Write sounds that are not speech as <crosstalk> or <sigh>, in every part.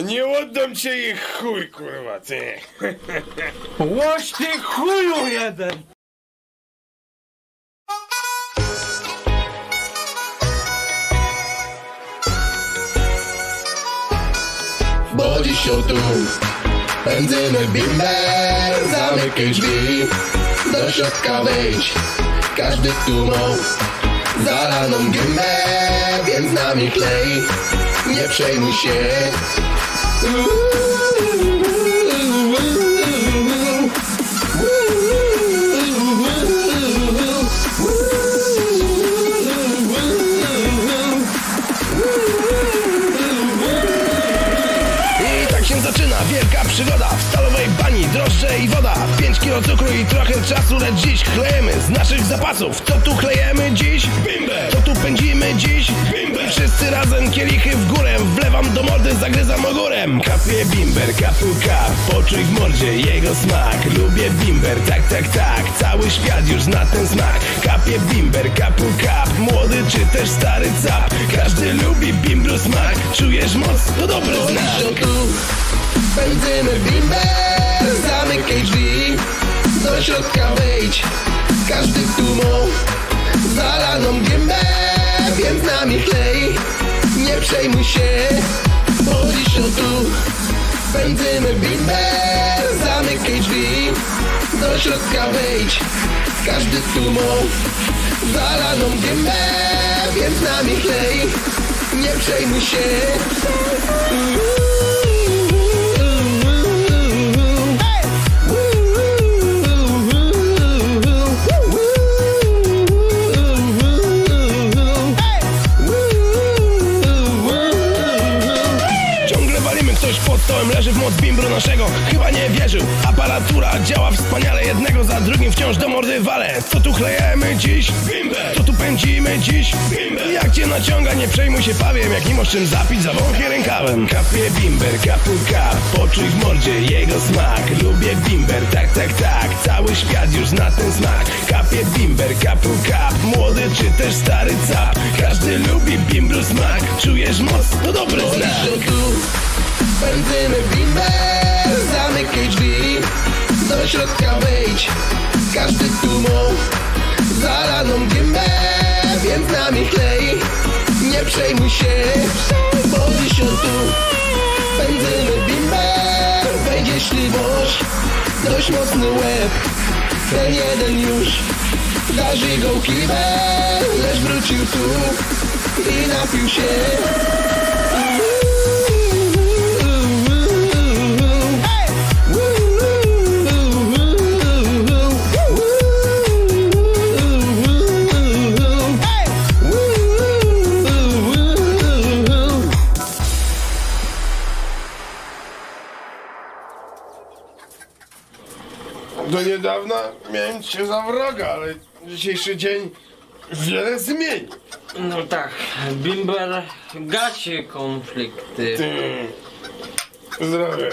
Nie oddam cię ich chuj, kurwa, ty. <laughs> Łoś ty chuju jeden! Bo dziś się tu. Pędzimy bimber Zamykaj drzwi, do środka wejdź. Każdy tu mą zalaną gimbę Więc z nami klej, nie przejmuj się. I czasu Lecz dziś chlejemy z naszych zapasów. Co tu chlejemy dziś? Bimber Co tu pędzimy dziś? Bimber Wszyscy razem kielichy w górę Wlewam do mordy, zagryzam ogórem. Kapie bimber, kapu kap Poczuj w mordzie jego smak. Lubię bimber, tak, tak, tak Cały świat już zna ten smak. Kapie bimber, kapu kap Młody czy też stary cap. Każdy lubi bimbru smak Czujesz moc? To dobry znak. Tu bimber Zamykaj drzwi, do środka wejdź. Każdy tu mą zalaną gimbę Więc nami klej, nie przejmuj się się tu. Pędzimy bimber Zamykaj drzwi, do środka wejdź. Każdy tu mą zalaną gimbę Więc nami klej, nie przejmuj się leży w moc bimbru naszego Chyba nie wierzył, aparatura działa wspaniale Jednego za drugim wciąż do mordy wale. Co tu chlejemy dziś? Bimber. Co tu pędzimy dziś? Bimber. Jak cię naciąga, nie przejmuj się pawiem Jak nie masz czym zapić, zawąchaj rękawem. Kapie bimber, kapu kap Poczuj w mordzie jego smak. Lubię bimber, tak, tak, tak Cały świat już zna ten smak. Kapie bimber, kapu kap Młody czy też stary cap. Każdy lubi bimbru smak Czujesz moc? To dobry znak Tu pędzimy bimber Zamykaj drzwi, do środka wejdź Każdy tu mą zalaną gimbę Więc z nami klej, nie przejmuj się Bo dziś się tu pędzimy bimber Wejdzie śliwość, dość mocny łeb. Ten jeden już darzy go kibel Lecz wrócił tu i napił się Do niedawna miałem cię za wroga, ale dzisiejszy dzień wiele zmieni. No tak, Bimber gasi konflikty. Ty. Zdrowie.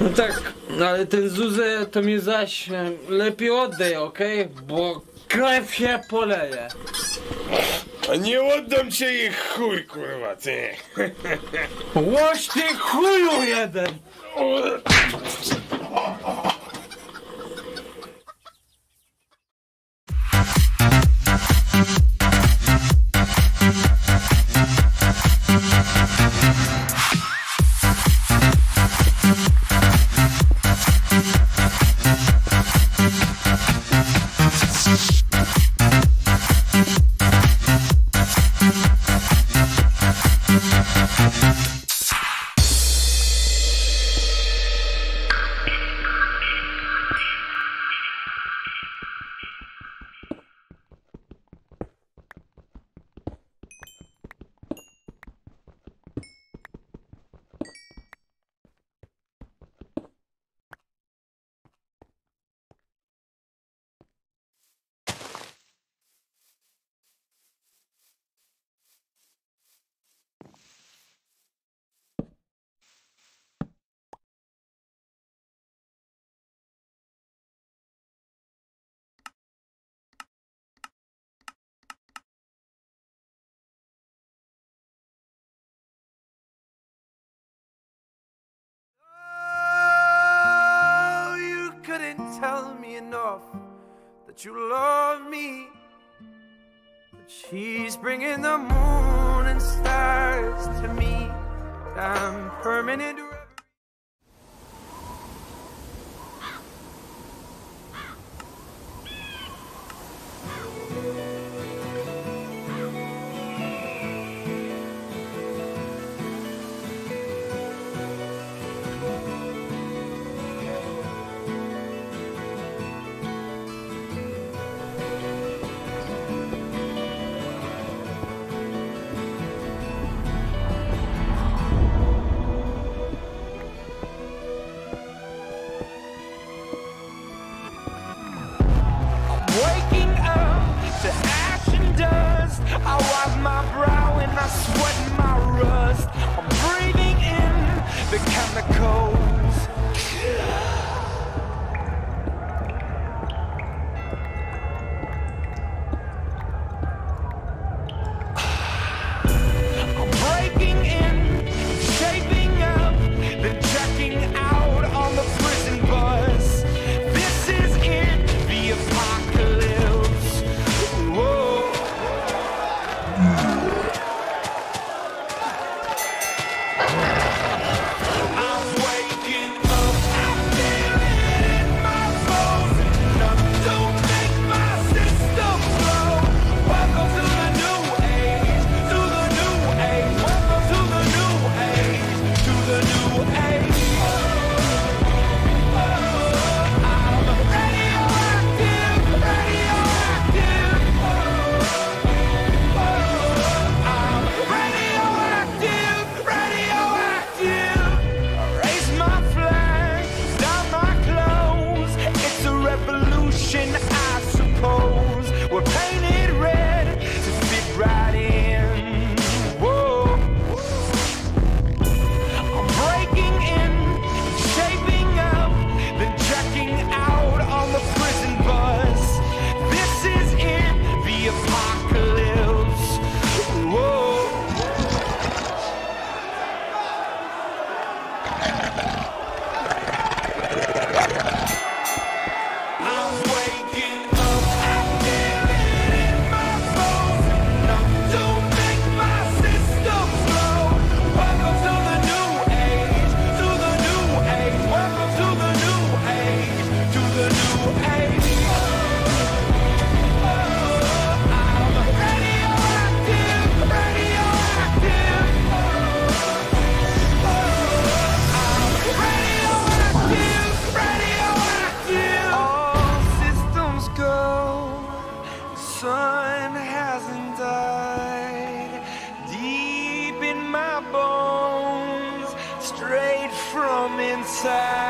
No tak, ale ten Zuzę to mi zaś e, lepiej oddaj, okej? Bo krew się poleje. A nie oddam cię ich chuj, kurwa, ty. Łoś ty chuju jeden! <laughs> tell me enough that you love me. But she's bringing the moon and stars to me. I'm permanent Yeah. sad.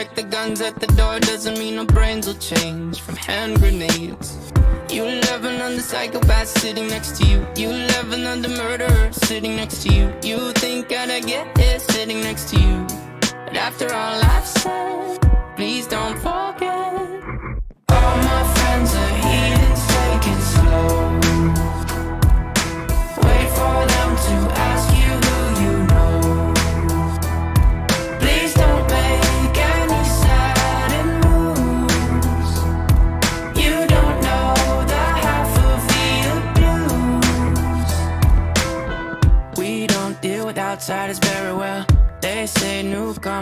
Check the guns at the door doesn't mean our brains will change from hand grenades. You love another psychopath sitting next to you. You love another murderer sitting next to you. You think I'd get it sitting next to you. But after all I've said, please don't forget. All my friends are take it slow.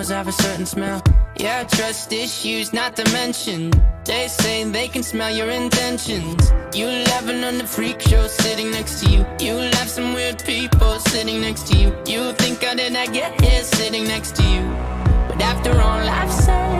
Newcomers have a certain smell. Yeah, trust issues not to mention. They say they can smell your intentions. You laughing on the freak show sitting next to you. You laugh some weird people sitting next to you. You think I did not get here sitting next to you. But after all I've said,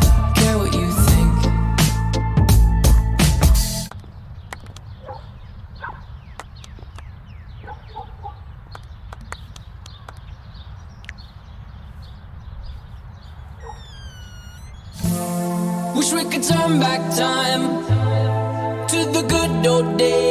back time to the good old days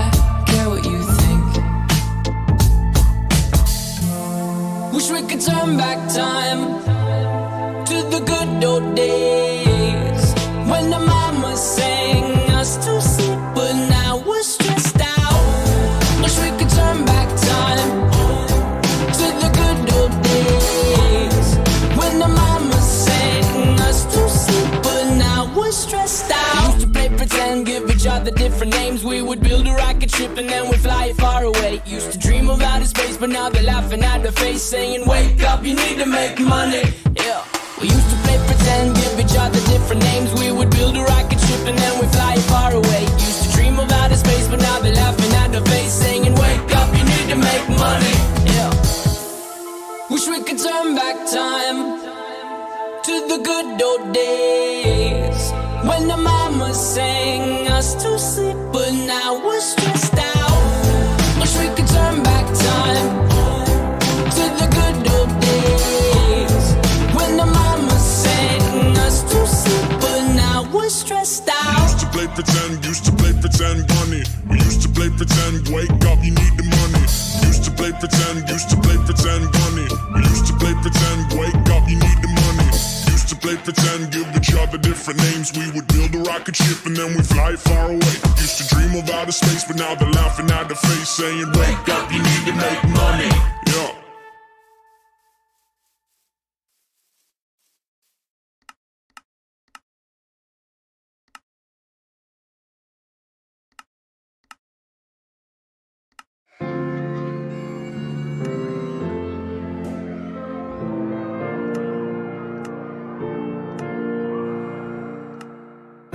Wish we could turn back time to the good old days when the mama sang us to sleep, but now we're stressed out. Wish we could turn back time to the good old days when the mama sang us to sleep, but now we're stressed out. Used to play pretend, give each other different names. We would build a rocket ship and then we'd fly it far away. Used to but now they're laughing at the face, saying, Wake up, you need to make money. Yeah. We used to play pretend, give each other different names. We would build a rocket ship and then we'd fly far away. Used to dream of outer space, but now they're laughing at the face, saying, Wake up, you need to make money. Yeah. Wish we could turn back time to the good old days when the mama sang us to sleep, but now we're pretend bunny. We used to play pretend, wake up, you need the money. Used to play pretend, used to play pretend bunny. We used to play pretend, wake up, you need the money. Used to play pretend, give each other different names. We would build a rocket ship and then we fly far away. Used to dream of outer space, but now they're laughing at the face, saying, Wake up, you need to make money. Yeah.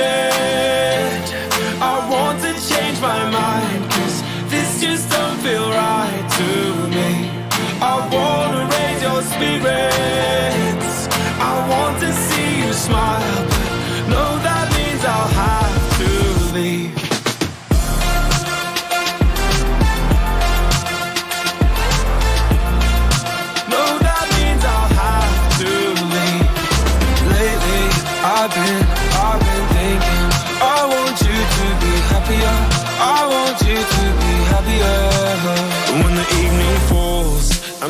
minute. I want to change my mind, cause this just don't feel right to me. I wanna raise your spirits. I want to see you smile,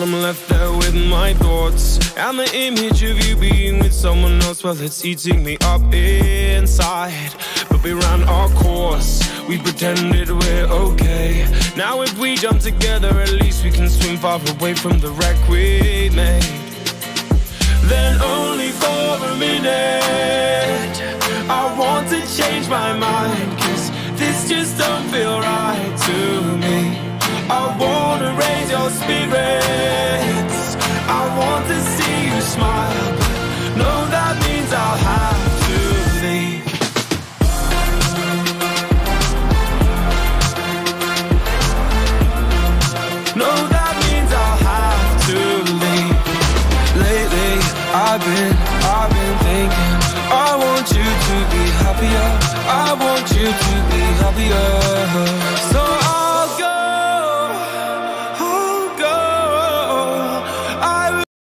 and I'm left there with my thoughts and the image of you being with someone else, well, it's eating me up inside. But we ran our course. We pretended we're okay. Now if we jump together, at least we can swim far away from the wreck we made then only for a minute. I want to change my mind, cause this just don't feel right I want to see you smile, but that means I'll have to leave. That means I'll have to leave. Lately, I've been, I've been thinking. I want you to be happier. I want you to be happier.